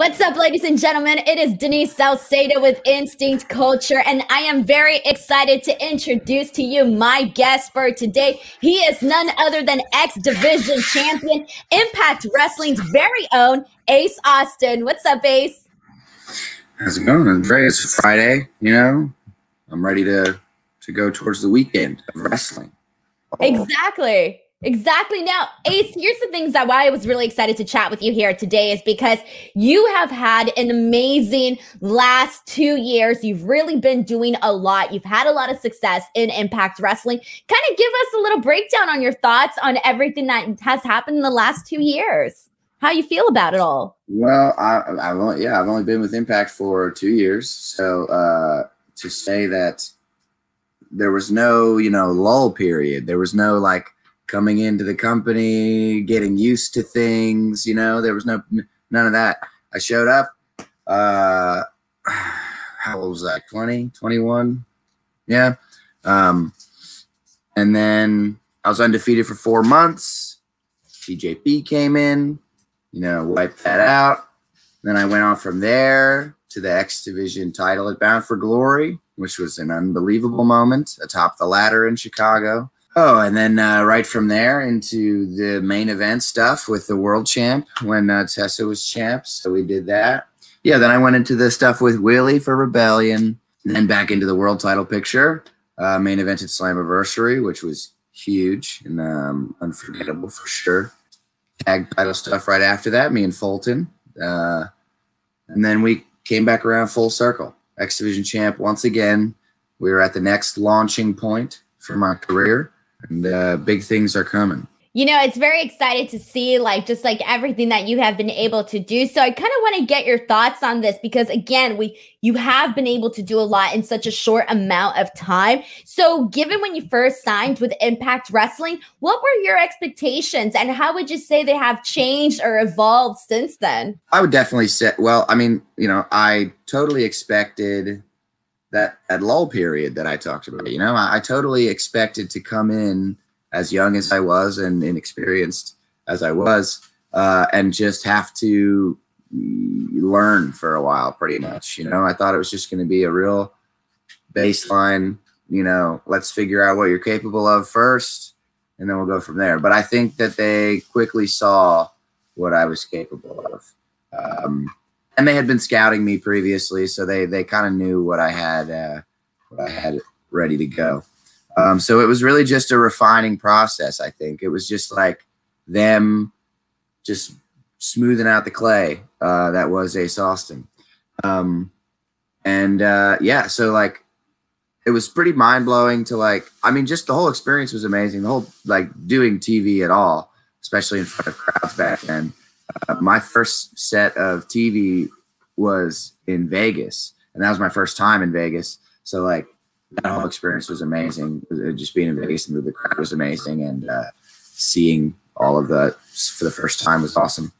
What's up, ladies and gentlemen? It is Denise Salcedo with Instinct Culture, and I am very excited to introduce to you my guest for today. He is none other than X Division champion, Impact Wrestling's very own Ace Austin. What's up, Ace? How's it going? Great. It's Friday, you know. I'm ready to to go towards the weekend of wrestling. Oh. Exactly. Exactly. Now, Ace, here's the things that why I was really excited to chat with you here today is because you have had an amazing last two years. You've really been doing a lot. You've had a lot of success in Impact Wrestling. Kind of give us a little breakdown on your thoughts on everything that has happened in the last two years. How you feel about it all? Well, I, have only yeah, I've only been with Impact for two years, so uh, to say that there was no you know lull period, there was no like coming into the company, getting used to things. You know, there was no none of that. I showed up. Uh, how old was I? 20, 21? Yeah. Um, and then I was undefeated for four months. TJP came in, you know, wiped that out. Then I went on from there to the X Division title at Bound for Glory, which was an unbelievable moment atop the ladder in Chicago. Oh, and then uh, right from there into the main event stuff with the world champ when uh, Tessa was champ. So we did that. Yeah, then I went into the stuff with Willie for Rebellion, then back into the world title picture. Uh, main event at Slammiversary, which was huge and um, unforgettable for sure. Tag title stuff right after that, me and Fulton. Uh, and then we came back around full circle. X Division champ once again. We were at the next launching point for my career and uh, big things are coming. You know, it's very excited to see like just like everything that you have been able to do. So I kind of want to get your thoughts on this because again, we you have been able to do a lot in such a short amount of time. So given when you first signed with Impact Wrestling, what were your expectations and how would you say they have changed or evolved since then? I would definitely say well, I mean, you know, I totally expected that that lull period that I talked about. You know, I, I, totally expected to come in as young as I was and inexperienced as I was, uh, and just have to learn for a while, pretty much. You know, I thought it was just going to be a real baseline. You know, let's figure out what you're capable of first, and then we'll go from there. But I think that they quickly saw what I was capable of. Um, and they had been scouting me previously, so they they kind of knew what I had uh, what I had ready to go. Um, so it was really just a refining process. I think it was just like them just smoothing out the clay. Uh, that was Ace Austin, um, and uh, yeah, so like it was pretty mind blowing to like. I mean, just the whole experience was amazing. The whole like doing TV at all, especially in front of crowds back then uh, my first set of TV was in Vegas, and that was my first time in Vegas. So like that whole experience was amazing. Just being in Vegas and the crowd was amazing, and uh, seeing all of that for the first time was awesome.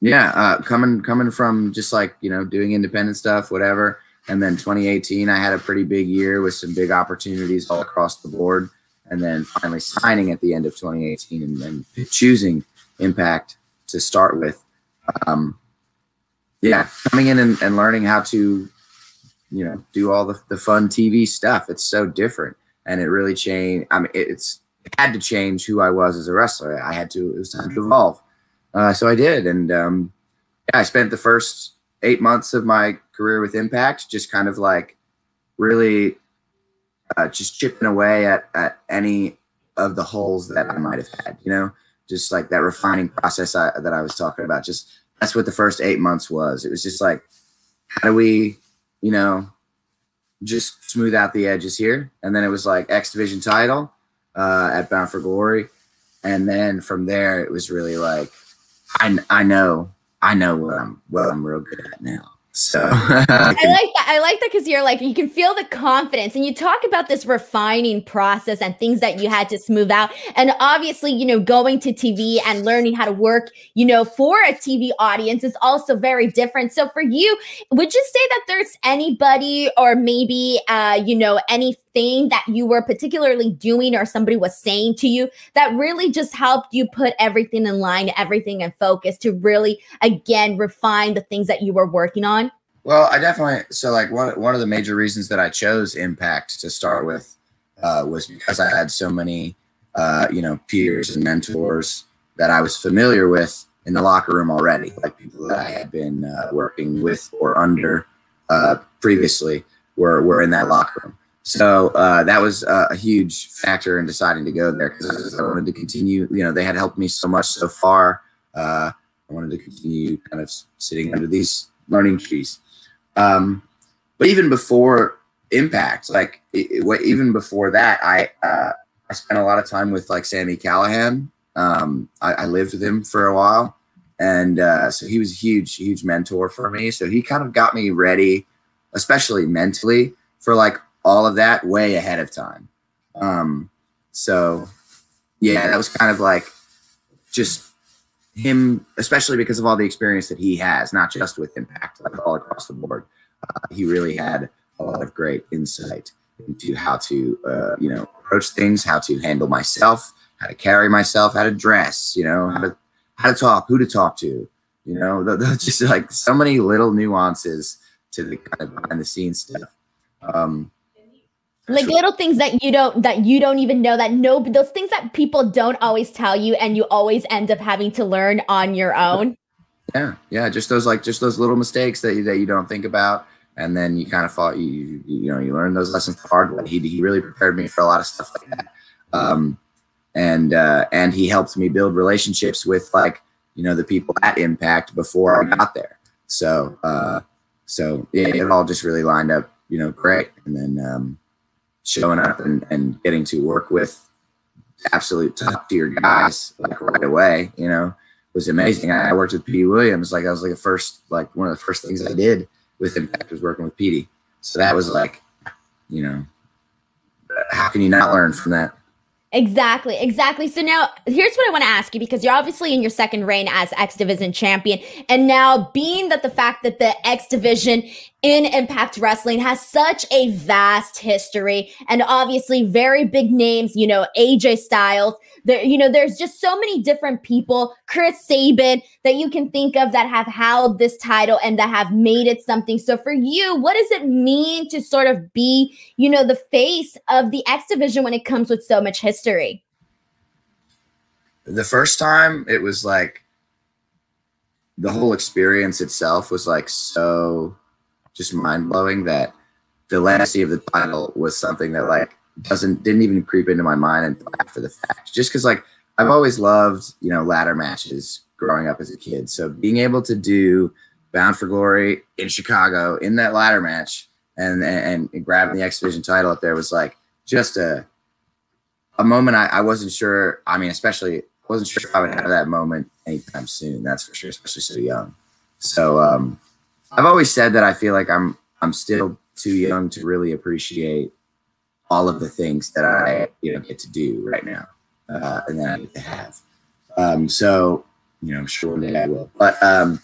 Yeah, uh, coming coming from just like you know doing independent stuff, whatever, and then 2018, I had a pretty big year with some big opportunities all across the board, and then finally signing at the end of 2018 and then choosing Impact to start with. Um, yeah, coming in and, and learning how to, you know, do all the, the fun TV stuff. It's so different. And it really changed. I mean, it's it had to change who I was as a wrestler. I had to, it was time to evolve. Uh, so I did. And um, yeah, I spent the first eight months of my career with Impact just kind of like really uh, just chipping away at, at any of the holes that I might have had, you know, just like that refining process I, that I was talking about. Just that's what the first eight months was. It was just like, how do we, you know, just smooth out the edges here? And then it was like X Division title uh, at Bound for Glory, and then from there it was really like, I I know I know what I'm what I'm real good at now. So I like that. I like that because you're like you can feel the confidence, and you talk about this refining process and things that you had to smooth out. And obviously, you know, going to TV and learning how to work, you know, for a TV audience is also very different. So for you, would you say that there's anybody or maybe, uh, you know, any thing that you were particularly doing or somebody was saying to you that really just helped you put everything in line, everything in focus to really, again, refine the things that you were working on? Well, I definitely, so like one, one of the major reasons that I chose Impact to start with uh, was because I had so many, uh, you know, peers and mentors that I was familiar with in the locker room already, like people that I had been uh, working with or under uh, previously were were in that locker room. So uh, that was uh, a huge factor in deciding to go there because I wanted to continue. You know, they had helped me so much so far. Uh, I wanted to continue kind of sitting under these learning trees. Um, but even before Impact, like it, it, even before that, I uh, I spent a lot of time with like Sami Callihan. Um, I, I lived with him for a while and uh, so he was a huge huge mentor for me so he kind of got me ready especially mentally for like all of that way ahead of time um so yeah that was kind of like just him especially because of all the experience that he has not just with impact like all across the board uh, he really had a lot of great insight into how to uh, you know approach things how to handle myself how to carry myself how to dress you know how to how to talk, who to talk to. You know, the, the, just like so many little nuances to the kind of behind the scenes stuff. Um, like little things that you don't that you don't even know that no those things that people don't always tell you and you always end up having to learn on your own yeah yeah just those like just those little mistakes that you that you don't think about and then you kind of thought you you, know you learn those lessons the hard way he, he really prepared me for a lot of stuff like that um and uh, and he helped me build relationships with like you know the people at Impact before I got there. So uh, so it, it all just really lined up, you know, great. And then um, showing up and, and getting to work with absolute top tier guys like right away, you know, was amazing. I, worked with Petey Williams, like I was like the first, like one of the first things I did with Impact was working with Petey. So that was like, you know, how can you not learn from that? Exactly, exactly. So now here's what I want to ask you because you're obviously in your second reign as X Division champion. And now, being that the fact that the X Division in Impact Wrestling has such a vast history and obviously very big names, you know, AJ Styles, there, you know, there's just so many different people, Chris Sabin, that you can think of that have held this title and that have made it something. So for you, what does it mean to sort of be, you know, the face of the X division when it comes with so much history? The first time it was like the whole experience itself was like so just mind blowing that the legacy of the title was something that like doesn't didn't even creep into my mind after the fact. Just because like I've always loved you know ladder matches growing up as a kid, so being able to do Bound for Glory in Chicago in that ladder match and and, and grabbing the X Division title up there was like just a a moment I, I wasn't sure. I mean, especially wasn't sure if I would have that moment anytime soon. That's for sure, especially so young. So um, I've always said that I feel like I'm I'm still too young to really appreciate all of the things that I you know get to do right now uh, and that I get to have. Um, so you know, I'm sure one day I will. But um,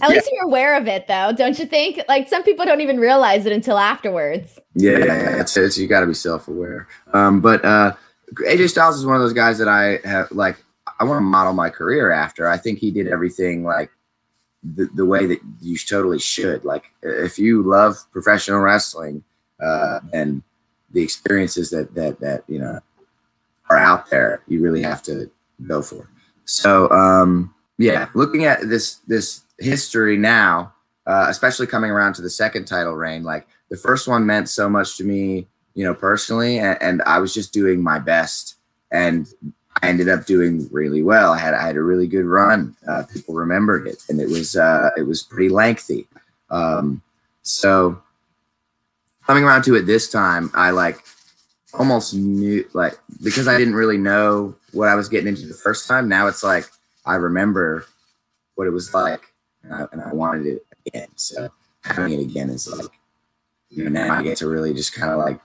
at least you're aware of it, though, don't you think? Like some people don't even realize it until afterwards. Yeah, yeah, it's, it's you got to be self-aware. Um, but uh, AJ Styles is one of those guys that I have like. I want to model my career after. I think he did everything like the, the way that you totally should. Like if you love professional wrestling, uh, and the experiences that that that you know are out there, you really have to go for. So um, yeah, looking at this this history now, uh, especially coming around to the second title reign, like the first one meant so much to me, you know, personally, and, and I was just doing my best, and I ended up doing really well. I had I had a really good run. Uh, people remembered it, and it was uh, it was pretty lengthy. Um, so coming around to it this time, I like almost knew like because I didn't really know what I was getting into the first time. Now it's like I remember what it was like, and I, and I wanted it again. So having it again is like you know now I get to really just kind of like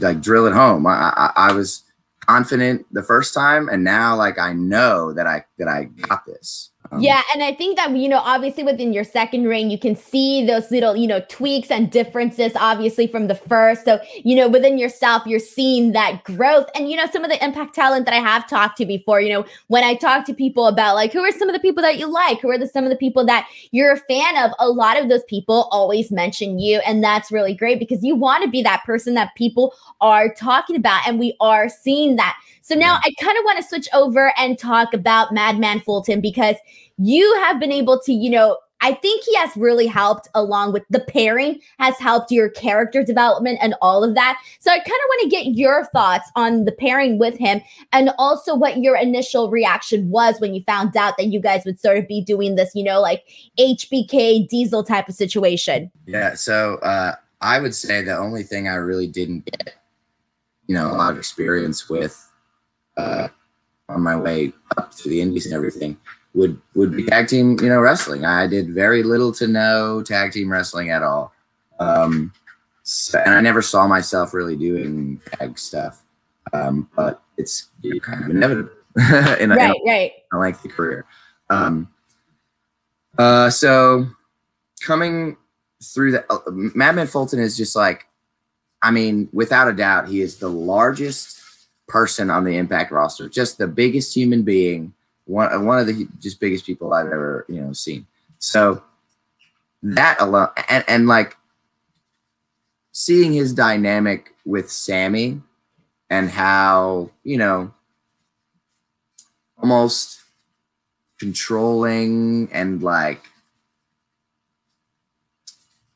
like drill it home. I, I, I was confident the first time, and now like I know that I that I got this. Um, yeah, and I think that you know, obviously within your second reign, you can see those little, you know, tweaks and differences, obviously from the first. So, you know, within yourself, you're seeing that growth. And you know, some of the impact talent that I have talked to before, you know, when I talk to people about like who are some of the people that you like, who are the some of the people that you're a fan of, a lot of those people always mention you, and that's really great because you want to be that person that people are talking about, and we are seeing that. So now I kind of want to switch over and talk about Madman Fulton because you have been able to, you know, I think he has really helped along with the pairing has helped your character development and all of that. So I kind of want to get your thoughts on the pairing with him and also what your initial reaction was when you found out that you guys would sort of be doing this, you know, like HBK diesel type of situation. Yeah. So uh, I would say the only thing I really didn't get, you know, a lot of experience with uh, on my way up to the indies and everything would would be tag team you know wrestling. I did very little to no tag team wrestling at all. Um so, and i never saw myself really doing tag stuff. Um but it's kind of inevitable in, a, right in a, right a lengthy career. Um uh so coming through the uh, madman fulton is just like i mean without a doubt he is the largest person on the Impact roster, just the biggest human being, one one of the just biggest people I've ever you know seen. So that alone, and, and like seeing his dynamic with Sami and how you know almost controlling and like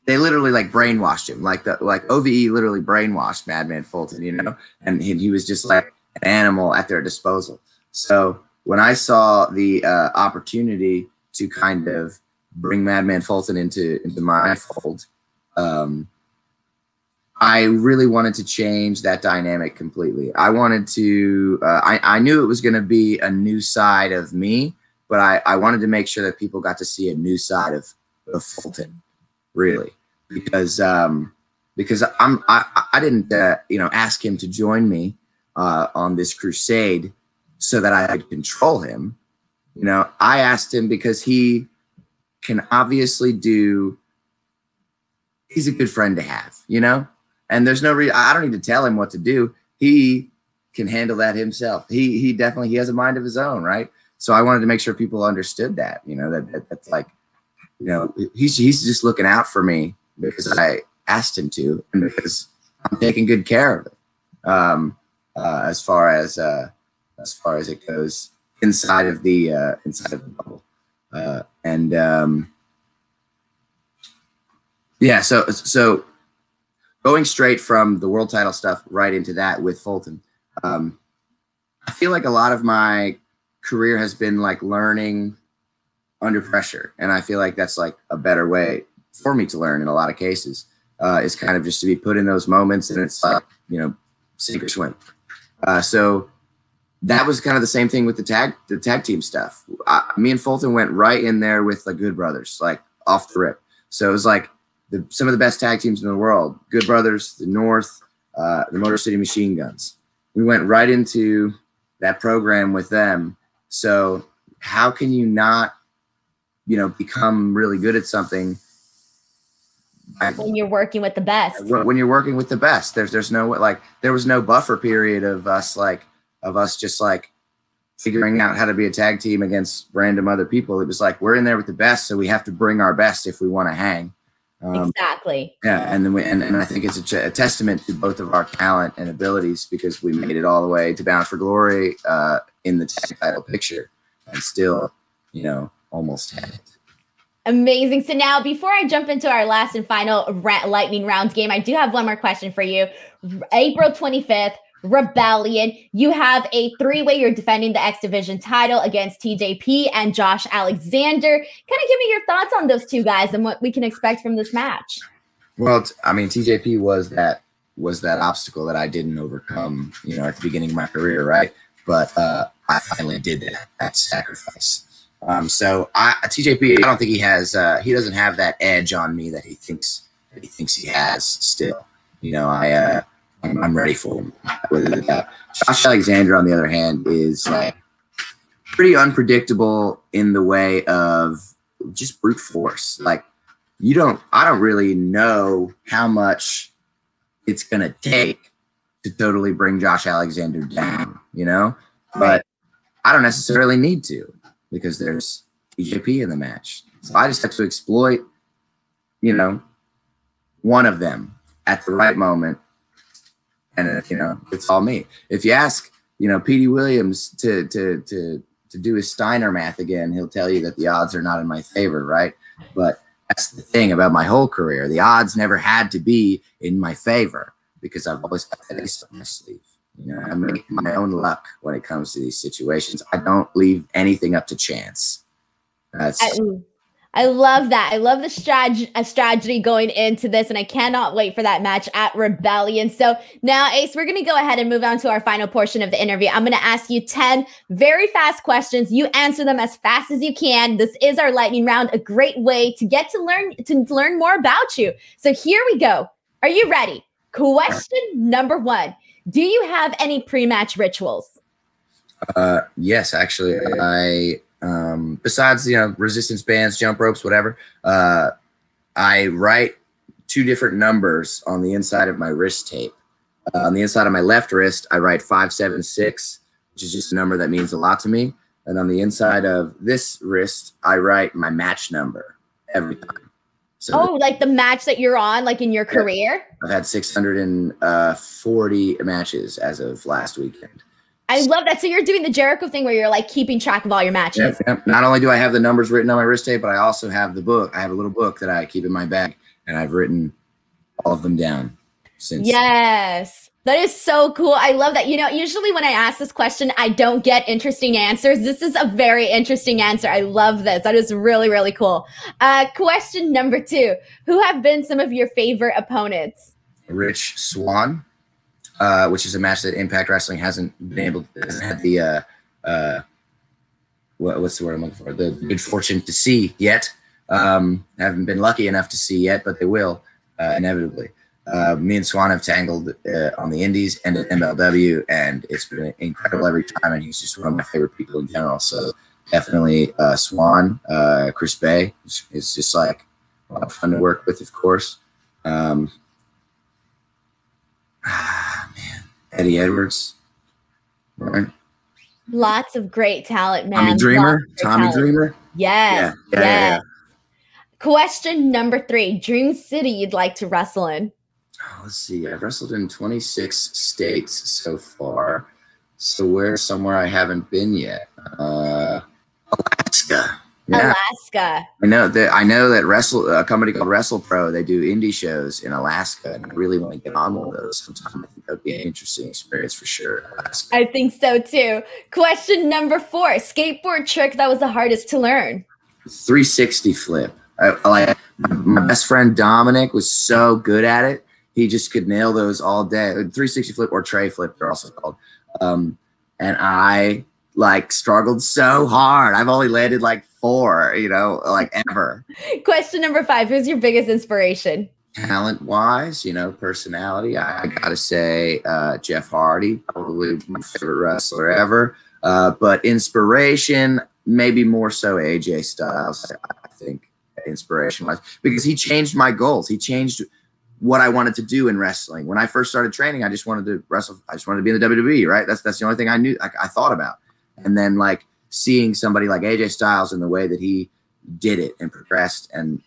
they literally like brainwashed him, like the like OVE literally brainwashed Madman Fulton, you know, and he, he was just like an animal at their disposal. So when I saw the uh, opportunity to kind of bring Madman Fulton into into my fold, um, I really wanted to change that dynamic completely. I wanted to. Uh, I I knew it was going to be a new side of me, but I I wanted to make sure that people got to see a new side of of Fulton, really because um, because I'm I, I didn't uh, you know ask him to join me uh, on this crusade so that I could control him. You know, I asked him because he can obviously do. He's a good friend to have, you know, and there's no reason I don't need to tell him what to do. He can handle that himself. He he definitely he has a mind of his own, right? So I wanted to make sure people understood that, you know, that, that that's like, you know, he's he's just looking out for me because I asked him to, and because I'm taking good care of it. Um, uh, as far as uh, as far as it goes inside of the uh, inside of the bubble, uh, and um, yeah, so so going straight from the world title stuff right into that with Fulton, um, I feel like a lot of my career has been like learning under pressure, and I feel like that's like a better way for me to learn in a lot of cases uh, is kind of just to be put in those moments and it's like you know sink or swim. Uh, so that was kind of the same thing with the tag the tag team stuff. I, me and fulton went right in there with the good brothers like off the rip. So it was like the, some of the best tag teams in the world good brothers the north uh, the motor city machine guns. We went right into that program with them. So how can you not you know become really good at something? When you're working with the best. when you're working with the best there's there's no like there was no buffer period of us like of us just like figuring out how to be a tag team against random other people it was like we're in there with the best so we have to bring our best if we want to hang um, exactly yeah and then we and, and i think it's a, a, testament to both of our talent and abilities because we made it all the way to bound for glory uh, in the tag title picture and still you know almost had it Amazing. So now, before I jump into our last and final ra- lightning rounds game, I do have one more question for you. April 25th, Rebellion. You have a three way, you're defending the X Division title against TJP and Josh Alexander. Kind of give me your thoughts on those two guys and what we can expect from this match. Well, I mean, TJP was that was that obstacle that I didn't overcome, you know, at the beginning of my career, right? But uh, I finally did that, that sacrifice. Um, so I, TJP, I don't think he has. Uh, he doesn't have that edge on me that he thinks that he thinks he has. Still, you know, I uh, I'm, I'm ready for him. Josh Alexander, on the other hand, is like pretty unpredictable in the way of just brute force. Like you don't, I don't really know how much it's gonna take to totally bring Josh Alexander down, you know. But I don't necessarily need to because there's TJP in the match, so I just have to exploit, you know, one of them at the right moment, and uh, you know, it's all me. If you ask, you know, Petey Williams to to to to do his Steiner math again, he'll tell you that the odds are not in my favor, right? But that's the thing about my whole career. The odds never had to be in my favor because I've always got that ace up my sleeve. You know, I make my own luck when it comes to these situations. I don't leave anything up to chance. That's I, I love that. I love the strategy, strategy going into this, and I cannot wait for that match at Rebellion. So now, Ace, we're going to go ahead and move on to our final portion of the interview. I'm going to ask you 10 very fast questions. You answer them as fast as you can. This is our lightning round, a great way to get to learn to learn more about you. So here we go. Are you ready? Question number one Do you have any pre match rituals? Uh, yes, actually, I um, besides you know resistance bands, jump ropes, whatever. Uh, I write two different numbers on the inside of my wrist tape. Uh, on the inside of my left wrist, I write five seven six, which is just a number that means a lot to me. And on the inside of this wrist, I write my match number every time. So oh, like the match that you're on, like in your career? I've had 640 matches as of last weekend. I love that. So you're doing the Jericho thing where you're like keeping track of all your matches. Yeah, yeah. Not only do I have the numbers written on my wrist tape, but I also have the book. I have a little book that I keep in my bag, and I've written all of them down since. Yes. That is so cool. I love that. You know, usually when I ask this question, I don't get interesting answers. This is a very interesting answer. I love this. That is really, really cool. Uh, question number two Who have been some of your favorite opponents? Rich Swann, uh, which is a match that Impact Wrestling hasn't been able to, hasn't had the, uh, uh, what, what's the word I'm looking for? The good fortune to see yet. Um, haven't been lucky enough to see yet, but they will uh, inevitably. Uh, me and Swann have tangled uh, on the Indies and at MLW, and it's been incredible every time. And he's just one of my favorite people in general. So definitely uh, Chris Bey is just like a lot of fun to work with, of course. Um, Eddie Edwards, right? Lots of great talent, man. Tommy Dreamer, Tommy talent. Dreamer. Yes, yeah, yeah, yes. yeah. Question number three: Dream City you'd like to wrestle in? Oh, let's see. I've wrestled in 26 states so far. So where somewhere I haven't been yet? Uh. Yeah. Alaska. I know that I know that wrestle a company called Wrestle Pro. They do indie shows in Alaska, and I really want to get on one of those sometime. I think that'd be an interesting experience for sure. Alaska. I think so too. Question number four: skateboard trick that was the hardest to learn. 360 flip. I, I like my best friend Dominic was so good at it he just could nail those all day. 360 flip or tre flip, they're also called. Um, and I like struggled so hard. I've only landed like four, you know, like ever. Question number five Who's your biggest inspiration? Talent wise, you know, personality, I, I gotta say uh, Jeff Hardy, probably my favorite wrestler ever. Uh, but inspiration, maybe more so AJ Styles, I think, inspiration wise, because he changed my goals. He changed what I wanted to do in wrestling. When I first started training, I just wanted to wrestle. I just wanted to be in the WWE, right? That's that's the only thing I knew. I, I thought about. And then like seeing somebody like AJ Styles and the way that he did it and progressed, and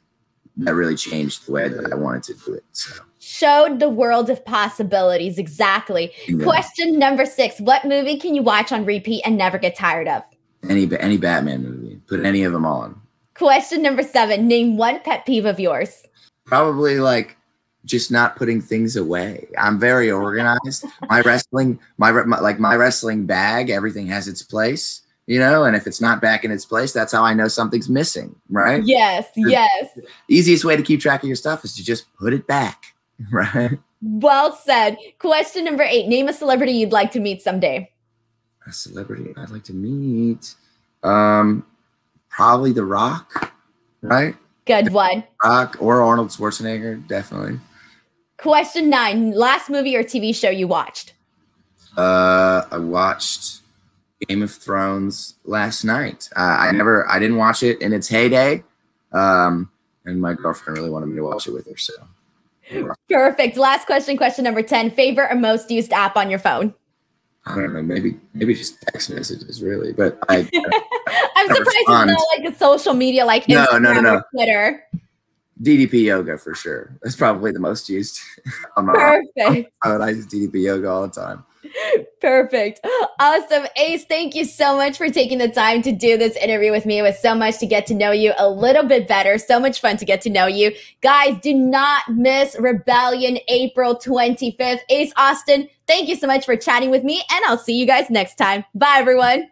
that really changed the way that I wanted to do it. So. Showed the world of possibilities. Exactly. Yeah. Question number six: What movie can you watch on repeat and never get tired of? Any any Batman movie. Put any of them on. Question number seven: Name one pet peeve of yours. Probably like just not putting things away. I'm very organized. my wrestling, my, my, like my wrestling bag, everything has its place, you know. And if it's not back in its place, that's how I know something's missing, right? Yes, yes. easiest way to keep track of your stuff is to just put it back, right? Well said. Question number eight: Name a celebrity you'd like to meet someday. A celebrity I'd like to meet, um, probably The Rock, right? Good one. Rock or Arnold Schwarzenegger, definitely. Question nine: Last movie or TV show you watched? Uh, I watched Game of Thrones last night. Uh, I never, I didn't watch it in its heyday, um, and my girlfriend really wanted me to watch it with her. So perfect. Last question, question number ten: favorite or most used app on your phone? I don't know, maybe maybe just text messages, really. But I, I'm surprised it's not like a social media like Instagram no, no, no, no. Twitter. DDP yoga for sure. That's probably the most used. on my Perfect. Phone. I use DDP yoga all the time. Perfect. Awesome. Ace, thank you so much for taking the time to do this interview with me. It was so much to get to know you a little bit better. So much fun to get to know you. Guys, do not miss Rebellion April 25th. Ace Austin, thank you so much for chatting with me, and I'll see you guys next time. Bye, everyone.